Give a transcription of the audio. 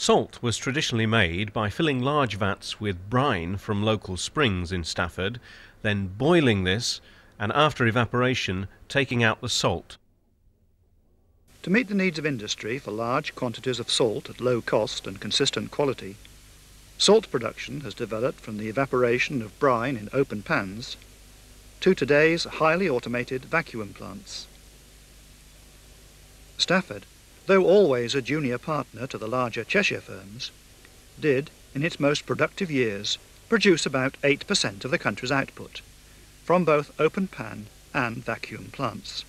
Salt was traditionally made by filling large vats with brine from local springs in Stafford, then boiling this, and after evaporation, taking out the salt. To meet the needs of industry for large quantities of salt at low cost and consistent quality, salt production has developed from the evaporation of brine in open pans to today's highly automated vacuum plants. Stafford though always a junior partner to the larger Cheshire firms, did, in its most productive years, produce about 8% of the country's output, from both open pan and vacuum plants.